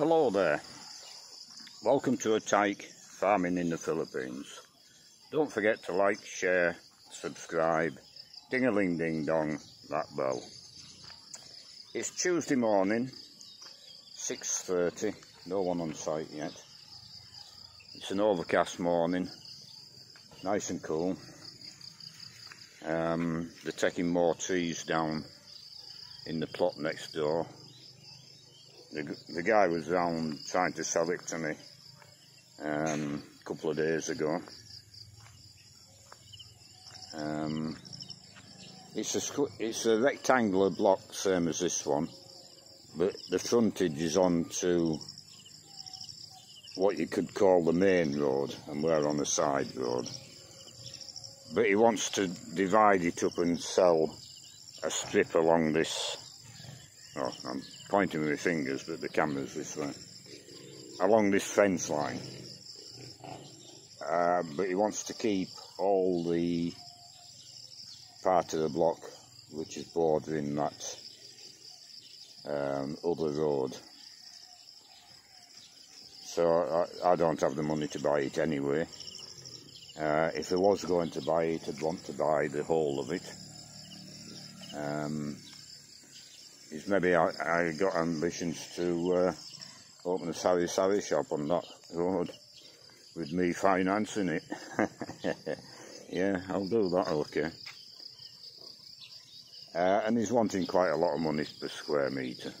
Hello there. Welcome to A Tyke Farming in the Philippines. Don't forget to like, share, subscribe, ding-a-ling-ding-dong, that bell. It's Tuesday morning, 6.30, no one on site yet. It's an overcast morning, nice and cool. Um, they're taking more trees down in the plot next door the, the guy was round trying to sell it to me um, a couple of days ago. Um, it's a it's a rectangular block, same as this one, but the frontage is on to what you could call the main road, and we're on the side road. But he wants to divide it up and sell a strip along this. Oh, I'm pointing with my fingers, but the camera's this way, along this fence line. Uh, but he wants to keep all the part of the block which is bordering that um, other road. So I, I, don't have the money to buy it anyway. Uh, if I was going to buy it, I'd want to buy the whole of it. Um, is maybe I, I got ambitions to uh, open a sari sari shop on that road with me financing it. yeah, I'll do that, okay. Uh, and he's wanting quite a lot of money per square metre.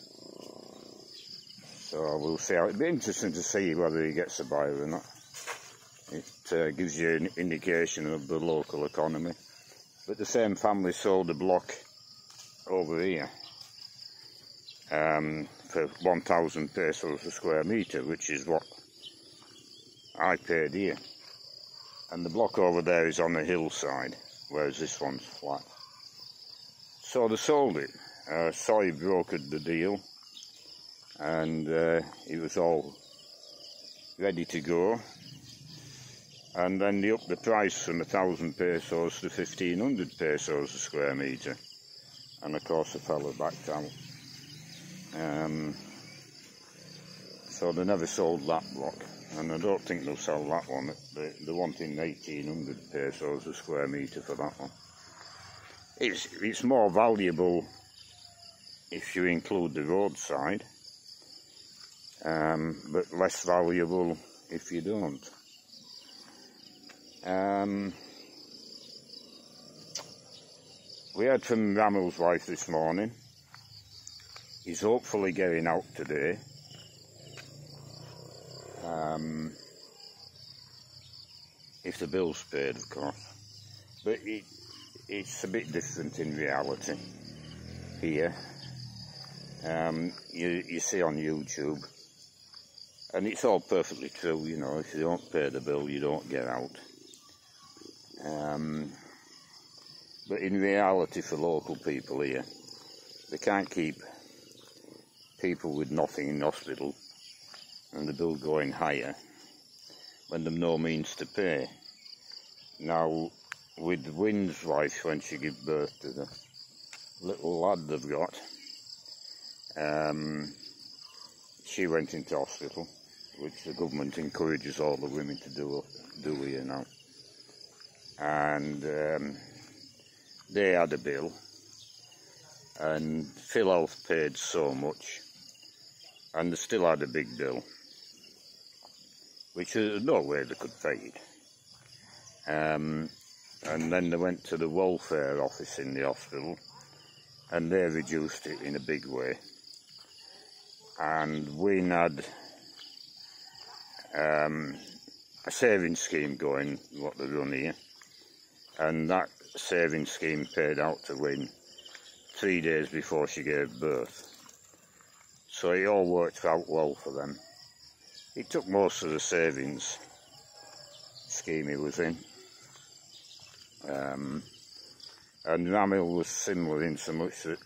So we'll see it'd be interesting to see whether he gets a buyer or not. It uh, gives you an indication of the local economy. But the same family sold a block over here um, for 1,000 pesos a square metre, which is what I paid here. And the block over there is on the hillside, whereas this one's flat. So they sold it. Uh, Soy brokered the deal, and uh, it was all ready to go. And then they upped the price from thousand pesos to 1500 pesos a square metre. And of course the fella backed out. Um, so they never sold that block, and I don't think they'll sell that one. They, they're wanting 1800 pesos a square metre for that one. It's, it's more valuable if you include the roadside, um, but less valuable if you don't. Um, we heard from Ramil's wife this morning He's hopefully getting out today. Um, if the bill's paid, of course. But it, it's a bit different in reality here. Um, you, you see on YouTube, and it's all perfectly true, you know, if you don't pay the bill, you don't get out. Um, but in reality, for local people here, they can't keep people with nothing in hospital and the bill going higher when they've no means to pay. Now, with Wynn's wife, when she gave birth to the little lad they've got, um, she went into hospital, which the government encourages all the women to do, do here now. And um, they had a bill, and PhilHealth paid so much and they still had a big bill, which there's no way they could it. Um, and then they went to the welfare office in the hospital, and they reduced it in a big way. And we had um, a saving scheme going, what they run here, and that saving scheme paid out to Wynn three days before she gave birth. So it all worked out well for them. He took most of the savings scheme he was in. Um, and Ramil was similar in so much that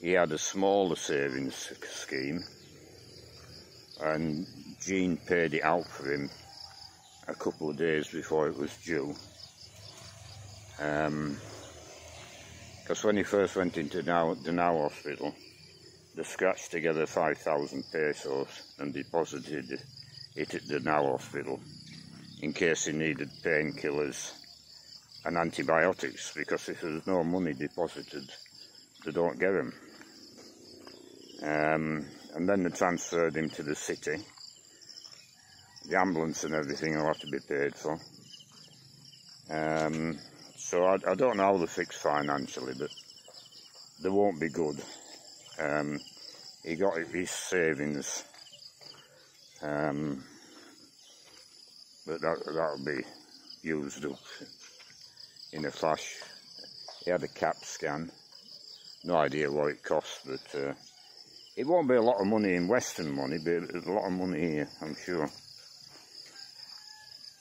he had a smaller savings scheme and Jean paid it out for him a couple of days before it was due. Because um, when he first went into the Now Hospital, they scratched together 5,000 pesos and deposited it at the Now Hospital in case he needed painkillers and antibiotics because if there's no money deposited, they don't get them. Um, and then they transferred him to the city. The ambulance and everything will have to be paid for. Um, so I, I, don't know how they fix financially, but they won't be good. Um, he got his savings, um, but that, that'll be used up in a flash. He had a cat scan. No idea what it cost, but uh, it won't be a lot of money in Western money, but a lot of money here, I'm sure.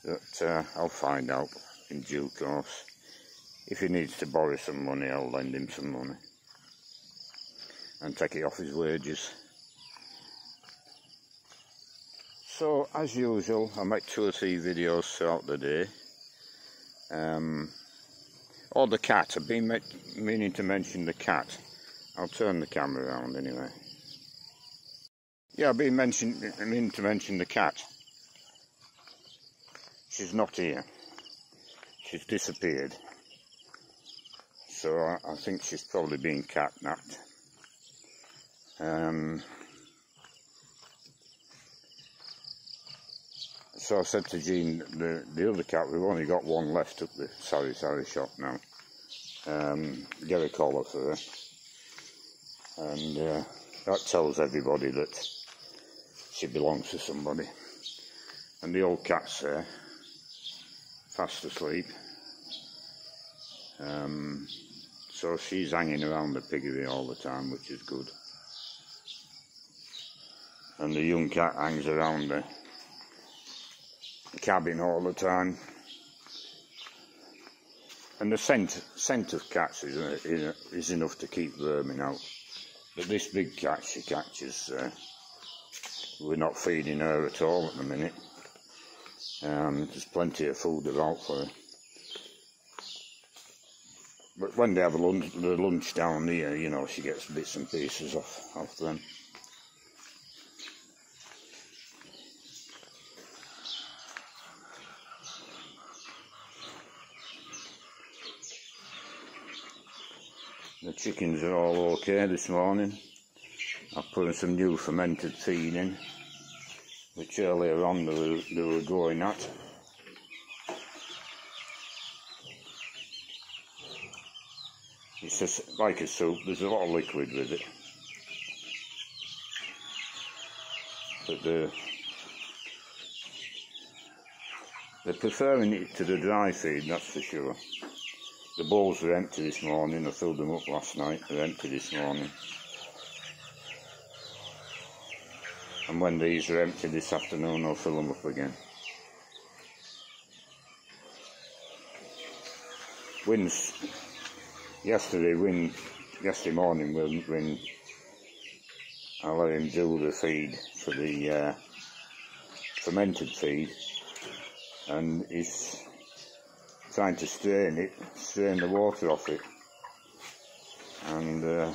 But uh, I'll find out in due course. If he needs to borrow some money, I'll lend him some money and take it off his wages. So, as usual, I make two or three videos throughout the day. Um, or the cat, I've been meaning to mention the cat. I'll turn the camera around anyway. Yeah, I've been meaning to mention the cat. She's not here. She's disappeared. So I, I think she's probably been catnapped. Um, so I said to Jean, the, the other cat, we've only got one left at the sari sari shop now um, get a collar for her. And uh, that tells everybody that she belongs to somebody. And the old cat's there, fast asleep. Um, so she's hanging around the piggery all the time, which is good. And the young cat hangs around the cabin all the time. And the scent, scent of cats is, is enough to keep vermin out. But this big cat she catches, uh, we're not feeding her at all at the minute. Um, there's plenty of food about for her. But when they have lunch, the lunch down here, you know, she gets bits and pieces off, off them. Chickens are all okay this morning. I've put some new fermented feed in, which earlier on they were, they were going at. It's just like a soup, there's a lot of liquid with it. But the they're preferring it to the dry feed, that's for sure. The bowls were empty this morning. I filled them up last night. They're empty this morning. And when these are empty this afternoon, I'll fill them up again. Wynn's, yesterday, Wynn, yesterday morning, when I let him do the feed for the uh, fermented feed, and he's trying to strain it, strain the water off it. And uh,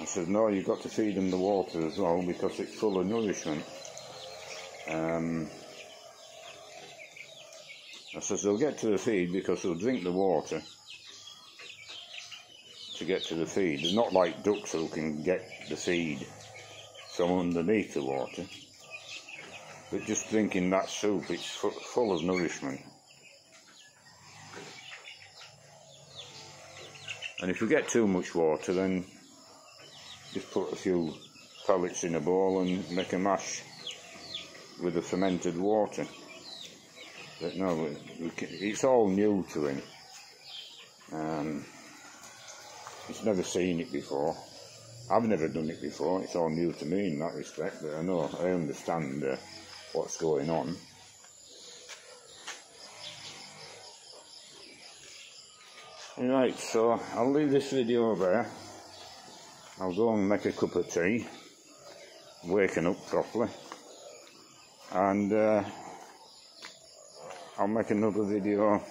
I said, no, you've got to feed them the water as well because it's full of nourishment. Um, I says they'll get to the feed because they'll drink the water to get to the feed. They're not like ducks who can get the feed from underneath the water. But just drinking that soup, it's full of nourishment. And if you get too much water, then just put a few pellets in a bowl and make a mash with the fermented water. But no, it's all new to him. Um, he's never seen it before. I've never done it before. It's all new to me in that respect, but I know, I understand uh, what's going on. Right, so I'll leave this video there. I'll go and make a cup of tea, waking up properly, and uh, I'll make another video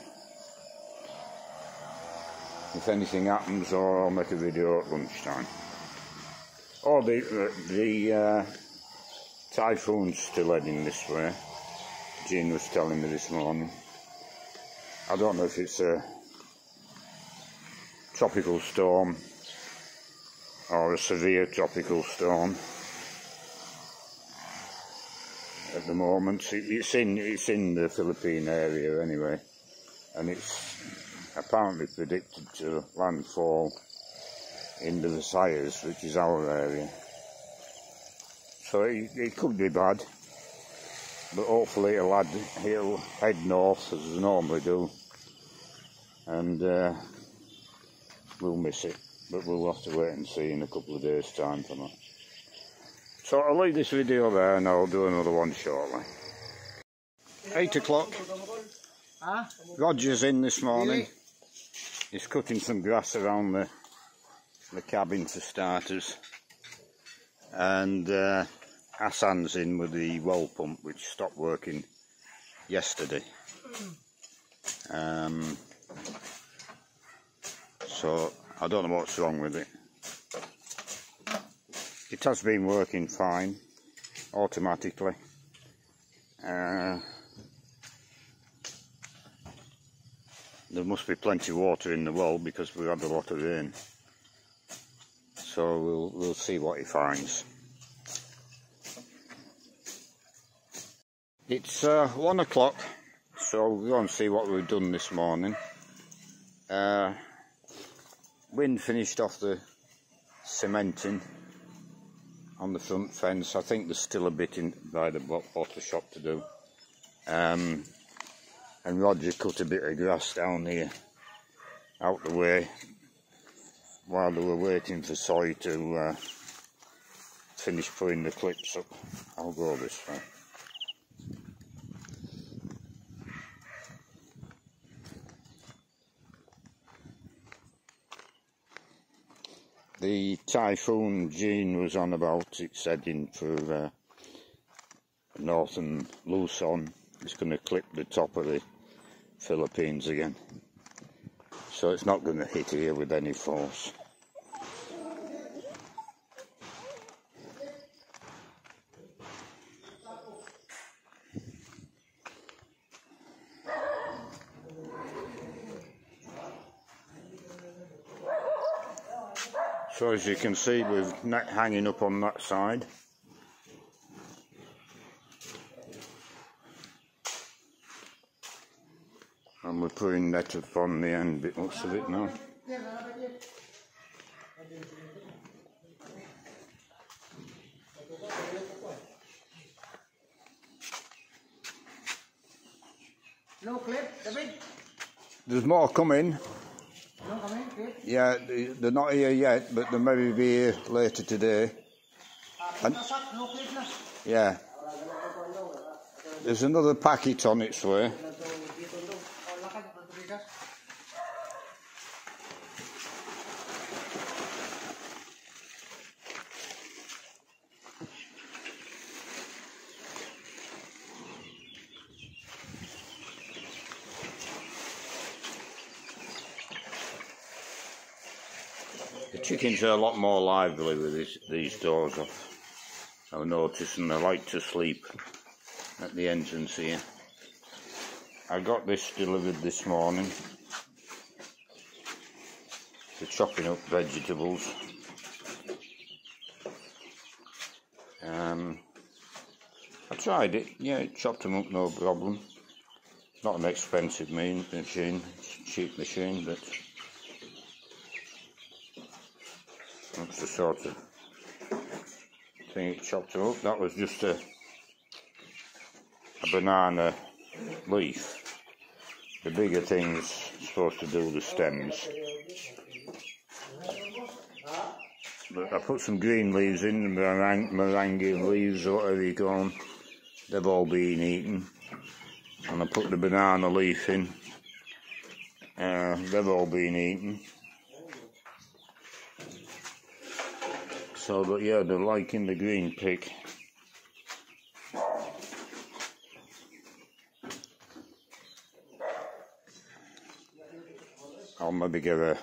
if anything happens, or I'll make a video at lunchtime. Oh, the the, the uh, typhoon's still heading this way. Jean was telling me this morning. I don't know if it's a tropical storm or a severe tropical storm at the moment. It's in it's in the Philippine area anyway, and it's apparently predicted to landfall in the Visayas, which is our area. So it, it could be bad, but hopefully it'll head, it'll head north as it normally do, and uh, we'll miss it. But we'll have to wait and see in a couple of days' time for that. So I'll leave this video there and I'll do another one shortly. 8 o'clock. Roger's in this morning. He's cutting some grass around the, the cabin for starters. And uh, Hassan's in with the well pump which stopped working yesterday. Um, so I don't know what's wrong with it. It has been working fine, automatically. Uh, there must be plenty of water in the well because we had a lot of rain. So we'll we'll see what he finds. It's uh, one o'clock, so we'll go and see what we've done this morning. Uh, Wynn finished off the cementing on the front fence. I think there's still a bit in by the bottle shop to do. Um, and Roger cut a bit of grass down here out the way while they were waiting for Soy to uh, finish putting the clips up. I'll go this way. The typhoon Jean was on about, it's heading for uh, northern Luzon. It's going to clip the top of the Philippines again. So it's not going to hit here with any force. So as you can see with net hanging up on that side. And we're putting net up on the end bit most of it now. No clip, David. There's more coming. Yeah, they're not here yet, but they may be here later today. And, yeah. There's another packet on its way. Chickens are a lot more lively with this, these doors off. I've noticed and they like to sleep at the entrance here. I got this delivered this morning. For chopping up vegetables. Um, I tried it, yeah, it chopped them up no problem. Not an expensive machine, it's a cheap machine, but That's the sort of thing it chopped up. That was just a, a banana leaf. The bigger thing's supposed to do the stems. But I put some green leaves in, moringa, moringa leaves or whatever you call them. They've all been eaten. And I put the banana leaf in. Uh, they've all been eaten. So, but yeah, they're liking the green pick. I'll maybe give a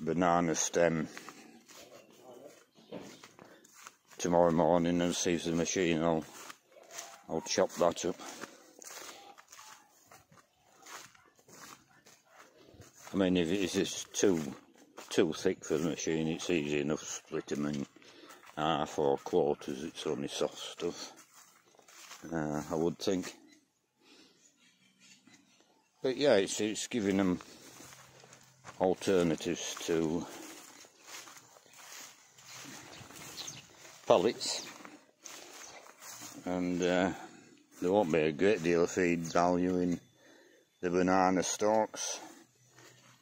banana stem tomorrow morning and see if the machine will I'll chop that up. I mean if it is too too thick for the machine it's easy enough to split them in half or quarters it's only soft stuff uh, I would think. But yeah it's, it's giving them alternatives to pallets and uh, there won't be a great deal of feed value in the banana stalks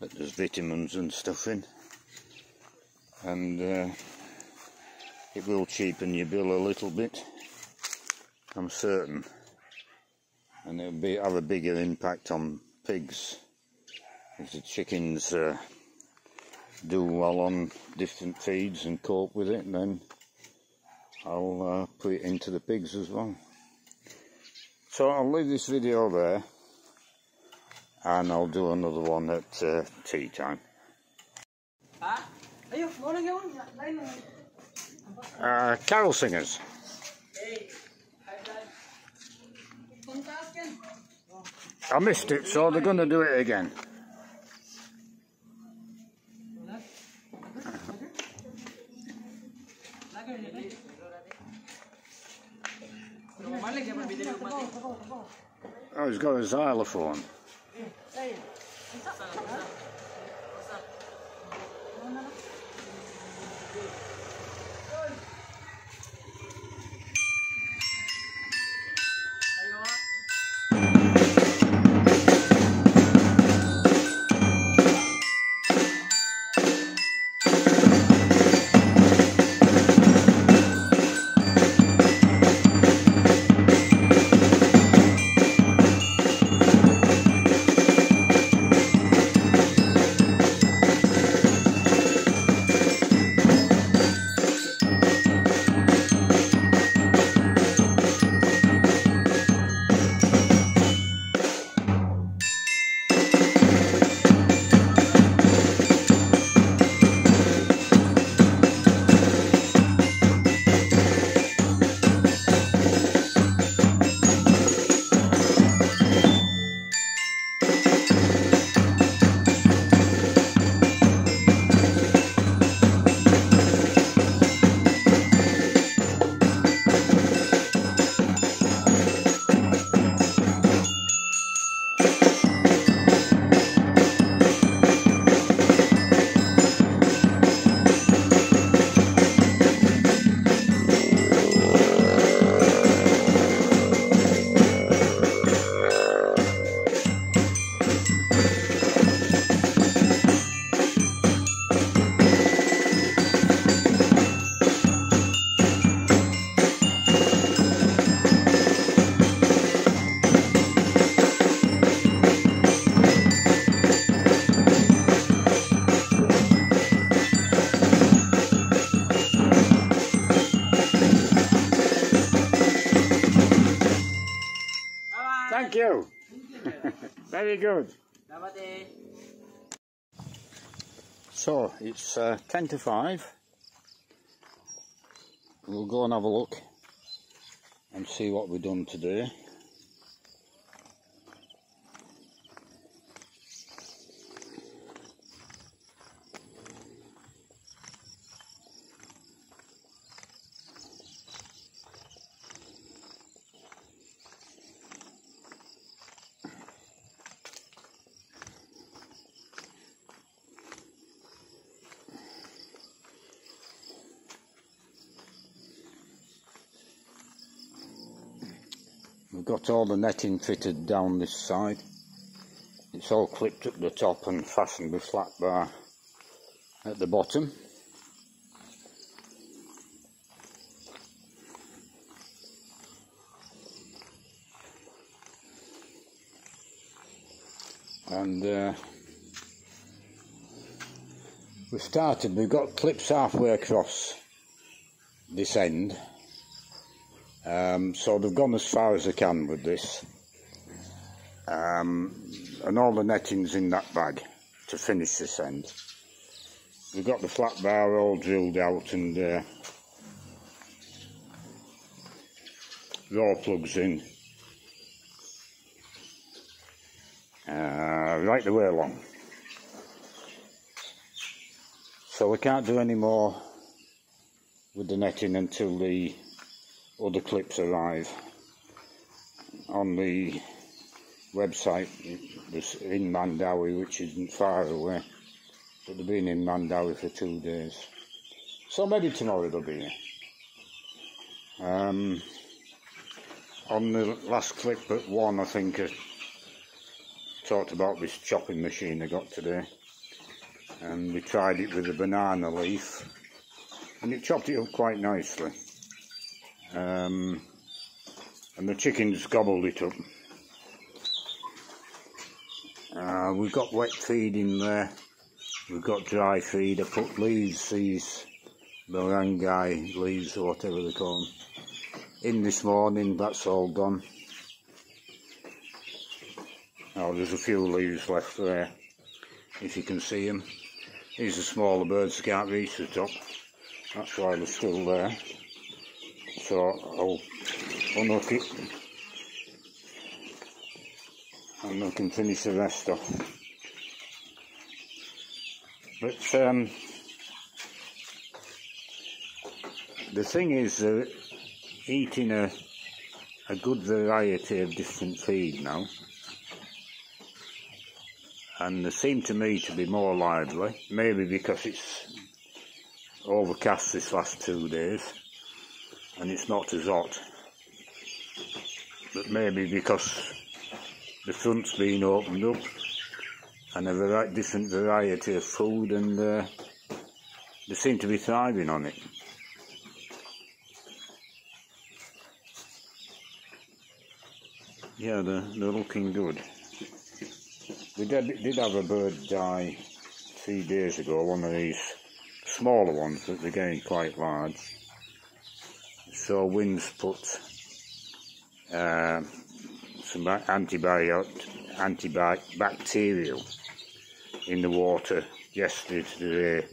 but there's vitamins and stuff in and uh, it will cheapen your bill a little bit I'm certain and it'll be have a bigger impact on pigs if the chickens uh, do well on different feeds and cope with it and then I'll uh, put it into the pigs as well. So I'll leave this video there and I'll do another one at uh, tea time. Uh, carol singers. I missed it, so they're going to do it again. Oh, he's got a xylophone. Very good. So it's uh, 10 to 5. We'll go and have a look and see what we've done today. We've got all the netting fitted down this side. It's all clipped at the top and fastened with flat bar at the bottom. And uh, we've started, we've got clips halfway across this end um, so they've gone as far as they can with this. Um, and all the netting's in that bag to finish this end. We've got the flat bar all drilled out and uh, raw plugs in uh, right the way along. So we can't do any more with the netting until the other clips arrive. On the website Was in Mandaue, which isn't far away, but they've been in Mandaue for two days. So maybe tomorrow they'll be here. Um, on the last clip but one, I think I talked about this chopping machine I got today. And we tried it with a banana leaf and it chopped it up quite nicely. Um, and the chickens gobbled it up. Uh, we've got wet feed in there. We've got dry feed. I put leaves, these barangai leaves or whatever they call them, in this morning. That's all gone. Oh, there's a few leaves left there, if you can see them. These are smaller birds, can't reach the top. That's why they're still there. So I'll unhook it and I can finish the rest off. But um, the thing is, uh, eating a, a good variety of different feed now, and they seem to me to be more lively, maybe because it's overcast this last two days and it's not as hot, but maybe because the front's been opened up and a vari different variety of food and uh, they seem to be thriving on it. Yeah, they're, they're looking good. We did, did have a bird die three days ago, one of these smaller ones, but they're getting quite large. So Wynn's put uh, some antibiotic, antibacterial in the water yesterday today,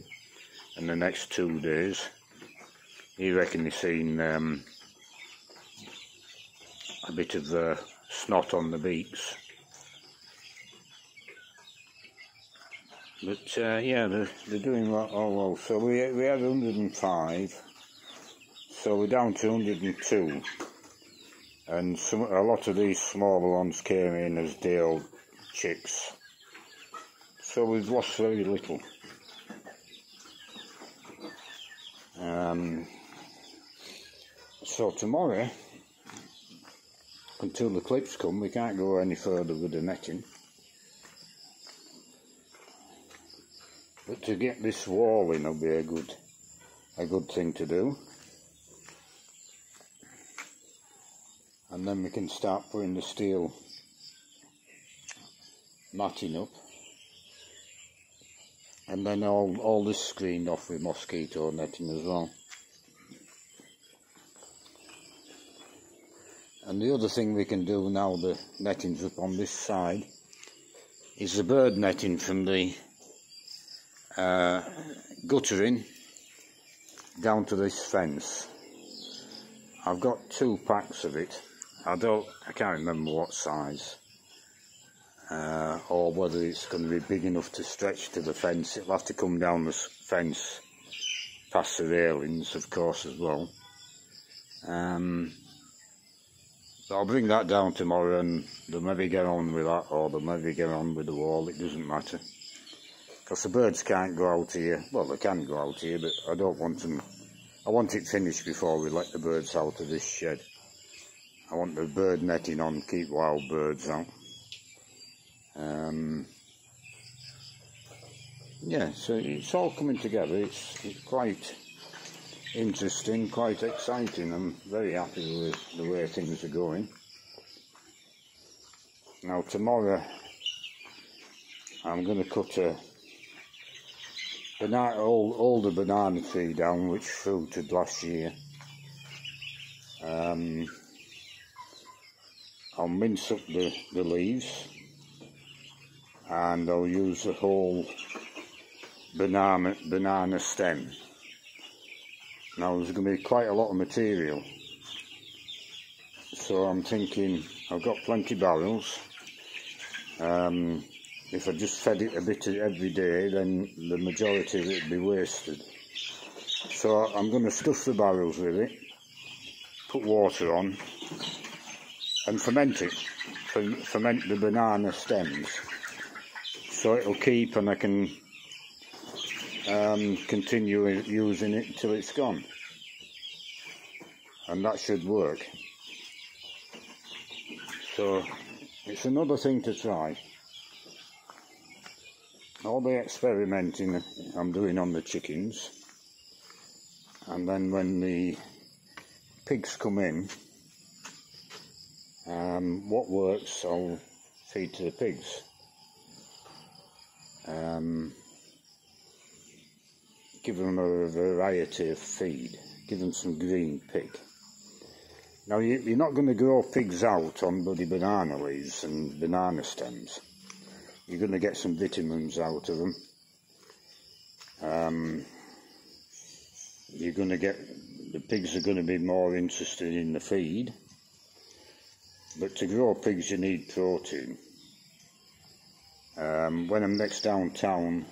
and the next two days. He reckon he's seen um, a bit of uh, snot on the beaks. But uh, yeah, they're, they're doing all well. So we, we had 105, so we're down to 102 and some, a lot of these smaller ones came in as day old chicks. So we've lost very little. Um, so tomorrow until the clips come we can't go any further with the netting. But to get this wall in will be a good a good thing to do and then we can start putting the steel matting up. And then all, all this screened off with mosquito netting as well. And the other thing we can do now the netting's up on this side is the bird netting from the uh, guttering down to this fence. I've got two packs of it I don't, I can't remember what size, uh, or whether it's going to be big enough to stretch to the fence. It'll have to come down the fence, past the railings, of course, as well. Um, I'll bring that down tomorrow and they'll maybe get on with that, or they'll maybe get on with the wall, it doesn't matter. Because the birds can't go out here, well, they can go out here, but I don't want them, I want it finished before we let the birds out of this shed. I want the bird netting on, keep wild birds out. Um, yeah, so it's all coming together. It's, it's quite interesting, quite exciting. I'm very happy with the way things are going. Now tomorrow I'm going to cut a banana, old, older banana tree down which fruited last year. Um, I'll mince up the, the leaves and I'll use the whole banana, banana stem. Now there's going to be quite a lot of material So I'm thinking I've got plenty barrels. Um, if I just fed it a bit every day, then the majority of it would be wasted. So I'm going to stuff the barrels with it, put water on, and ferment it. Ferment the banana stems. So it'll keep and I can um, continue using it until it's gone. And that should work. So it's another thing to try. All the experimenting I'm doing on the chickens and then when the pigs come in um, what works I'll feed to the pigs. Um, give them a variety of feed. Give them some green pig. Now you, are not going to grow pigs out on bloody banana leaves and banana stems. You're going to get some vitamins out of them. Um, you're going to get the pigs are going to be more interested in the feed but to grow pigs you need protein. Um, when I'm next downtown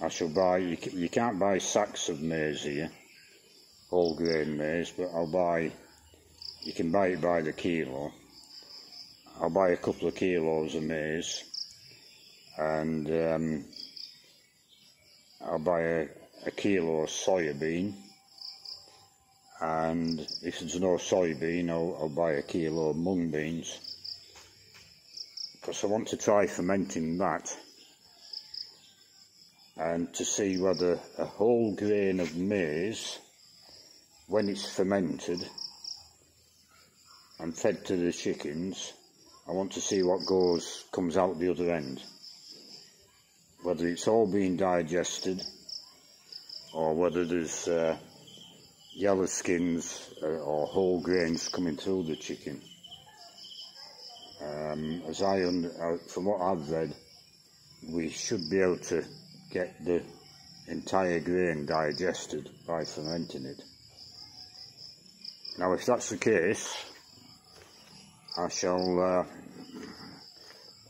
I shall buy you, you can't buy sacks of maize here whole grain maize but I'll buy you can buy it by the kilo. I'll buy a couple of kilos of maize and um, I'll buy a, a kilo of soybean and if there's no soybean I'll, I'll buy a kilo of mung beans. Because I want to try fermenting that and to see whether a whole grain of maize when it's fermented and fed to the chickens I want to see what goes comes out the other end. Whether it's all been digested or whether there's uh, yellow skins uh, or whole grains coming through the chicken. Um, as I, uh, from what I've read, we should be able to get the entire grain digested by fermenting it. Now if that's the case, I shall uh,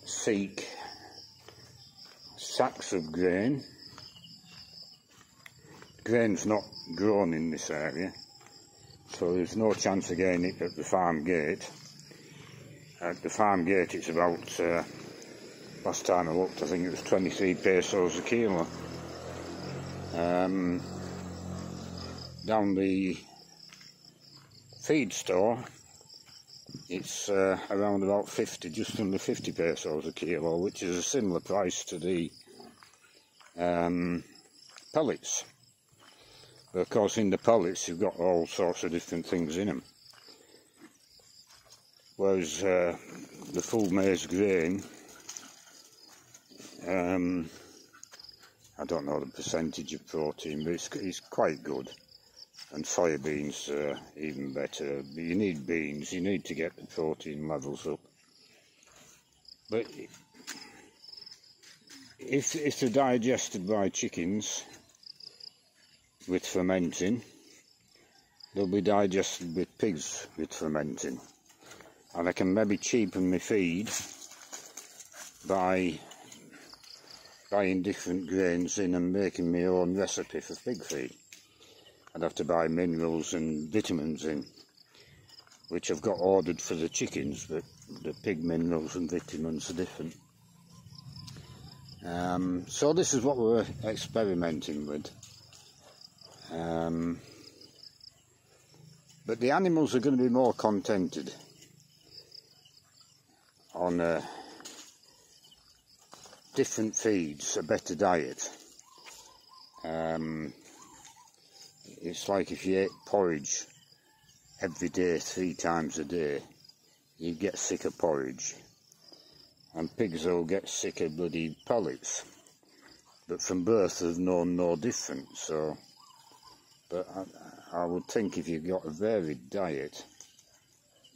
seek sacks of grain. Grain's not grown in this area, so there's no chance of getting it at the farm gate. At the farm gate it's about, uh, last time I looked, I think it was 23 pesos a kilo. Um, down the feed store, it's uh, around about 50, just under 50 pesos a kilo, which is a similar price to the um, pellets. Of course in the pellets you've got all sorts of different things in them. Whereas uh, the full maize grain, um, I don't know the percentage of protein, but it's, it's quite good. And soybeans are even better. But you need beans, you need to get the protein levels up. But if, if they're digested by chickens with fermenting, they'll be digested with pigs with fermenting. And I can maybe cheapen my feed by buying different grains in and making my own recipe for pig feed. I'd have to buy minerals and vitamins in, which I've got ordered for the chickens, but the pig minerals and vitamins are different. Um, so this is what we're experimenting with. Um, but the animals are going to be more contented on uh, different feeds, a better diet. Um, it's like if you ate porridge every day, three times a day, you get sick of porridge and pigs will get sick of bloody pellets. But from birth they've known no difference, so... But I, I would think if you've got a varied diet,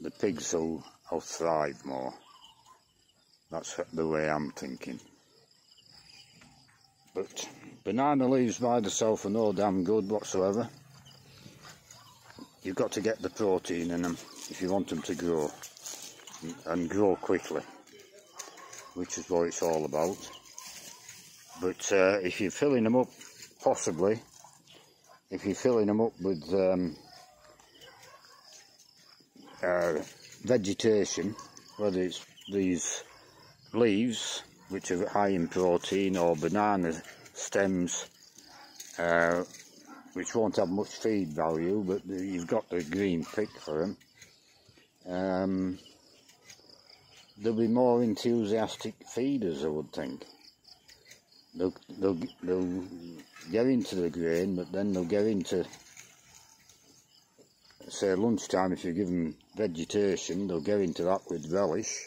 the pigs will, will thrive more. That's the way I'm thinking. But banana leaves by themselves are no damn good whatsoever. you've got to get the protein in them if you want them to grow and grow quickly, which is what it's all about. But uh, if you're filling them up, possibly, if you're filling them up with um, uh, vegetation, whether it's these leaves, which are high in protein, or banana stems, uh, which won't have much feed value, but you've got the green pick for them. Um, there'll be more enthusiastic feeders, I would think. They'll, they'll, they'll get into the grain, but then they'll get into, say, lunchtime, if you give them vegetation, they'll get into that with relish,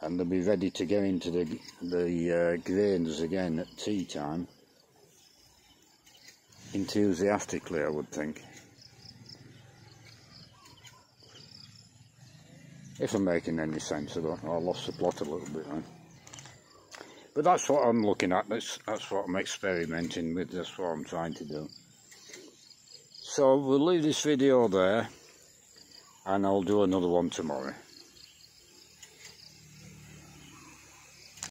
and they'll be ready to go into the, the uh, grains again at tea time enthusiastically, I would think. If I'm making any sense, I, don't, I lost the plot a little bit then. But that's what I'm looking at, that's, that's what I'm experimenting with, that's what I'm trying to do. So we'll leave this video there, and I'll do another one tomorrow.